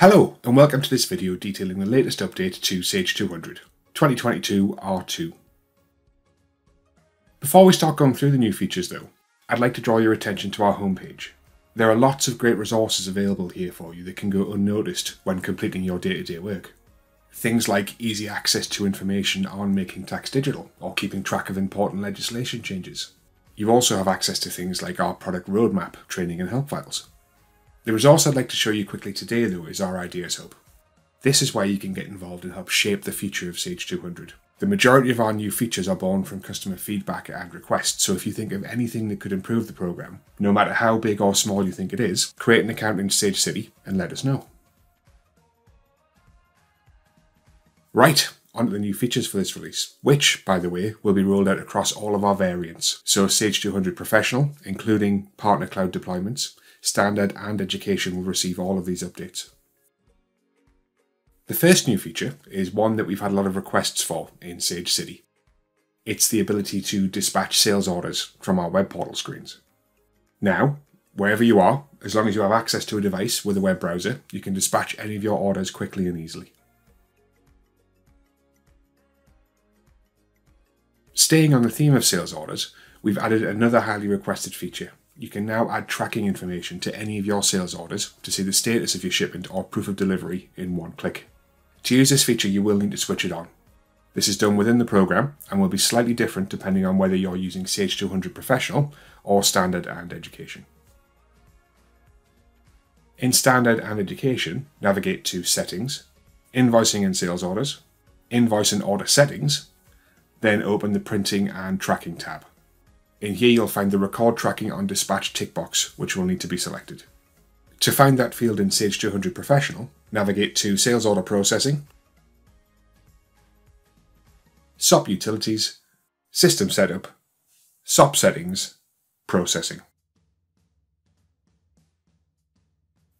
Hello and welcome to this video detailing the latest update to Sage 200 2022 R2. Before we start going through the new features though, I'd like to draw your attention to our homepage. There are lots of great resources available here for you that can go unnoticed when completing your day-to-day -day work. Things like easy access to information on making tax digital or keeping track of important legislation changes. You also have access to things like our product roadmap, training and help files. The resource I'd like to show you quickly today though is our Ideas Hub. This is where you can get involved and help shape the future of Sage 200. The majority of our new features are born from customer feedback and requests, so if you think of anything that could improve the program, no matter how big or small you think it is, create an account in Sage City and let us know. Right, on to the new features for this release, which, by the way, will be rolled out across all of our variants. So Sage 200 Professional, including partner cloud deployments, Standard and Education will receive all of these updates. The first new feature is one that we've had a lot of requests for in Sage City. It's the ability to dispatch sales orders from our web portal screens. Now, wherever you are, as long as you have access to a device with a web browser, you can dispatch any of your orders quickly and easily. Staying on the theme of sales orders, we've added another highly requested feature, you can now add tracking information to any of your sales orders to see the status of your shipment or proof of delivery in one click. To use this feature, you will need to switch it on. This is done within the program and will be slightly different depending on whether you're using Sage 200 Professional or Standard and Education. In Standard and Education, navigate to Settings, Invoicing and Sales Orders, Invoice and Order Settings, then open the Printing and Tracking tab. In here you'll find the record tracking on dispatch tick box, which will need to be selected. To find that field in Sage 200 Professional, navigate to Sales Order Processing, SOP Utilities, System Setup, SOP Settings, Processing.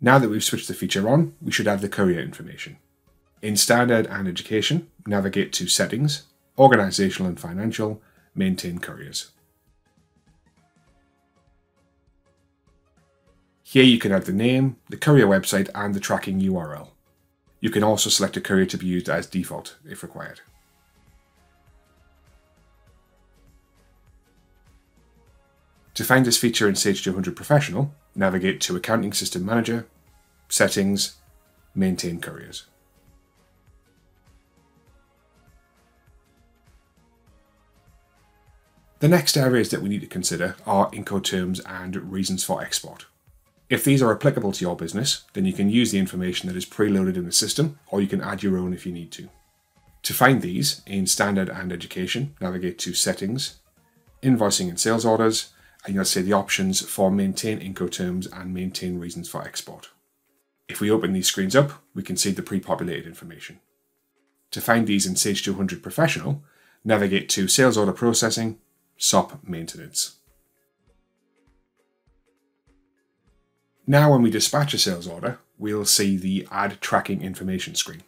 Now that we've switched the feature on, we should have the courier information. In Standard and Education, navigate to Settings, Organizational and Financial, Maintain Couriers. Here you can add the name, the courier website and the tracking URL. You can also select a courier to be used as default if required. To find this feature in Sage 200 Professional, navigate to Accounting System Manager, Settings, Maintain Couriers. The next areas that we need to consider are Incoterms and reasons for export. If these are applicable to your business, then you can use the information that is preloaded in the system, or you can add your own if you need to. To find these in Standard and Education, navigate to Settings, Invoicing and Sales Orders, and you'll see the options for Maintain Incoterms and Maintain Reasons for Export. If we open these screens up, we can see the pre-populated information. To find these in Sage 200 Professional, navigate to Sales Order Processing, SOP Maintenance. Now when we dispatch a sales order, we'll see the Add Tracking Information screen.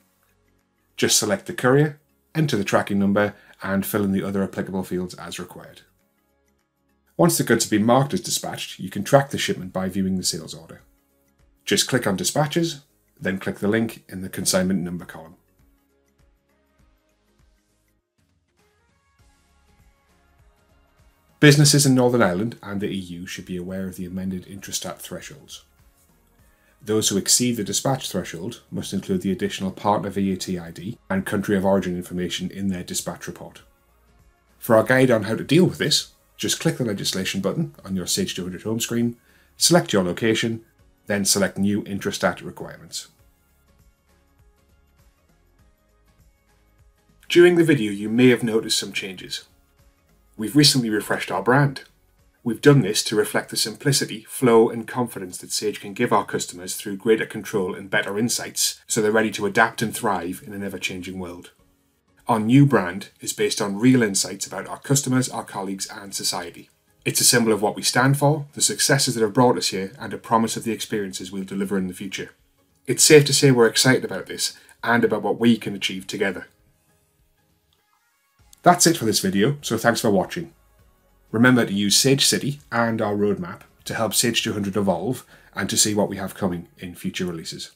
Just select the courier, enter the tracking number, and fill in the other applicable fields as required. Once the goods have been marked as dispatched, you can track the shipment by viewing the sales order. Just click on Dispatches, then click the link in the consignment number column. Businesses in Northern Ireland and the EU should be aware of the amended Intrastat thresholds. Those who exceed the dispatch threshold must include the additional partner VAT ID and country of origin information in their dispatch report. For our guide on how to deal with this, just click the legislation button on your Sage 200 home screen, select your location, then select New Intrastat Requirements. During the video you may have noticed some changes. We've recently refreshed our brand. We've done this to reflect the simplicity, flow, and confidence that Sage can give our customers through greater control and better insights so they're ready to adapt and thrive in an ever changing world. Our new brand is based on real insights about our customers, our colleagues, and society. It's a symbol of what we stand for, the successes that have brought us here, and a promise of the experiences we'll deliver in the future. It's safe to say we're excited about this and about what we can achieve together. That's it for this video, so thanks for watching. Remember to use Sage City and our roadmap to help Sage 200 evolve and to see what we have coming in future releases.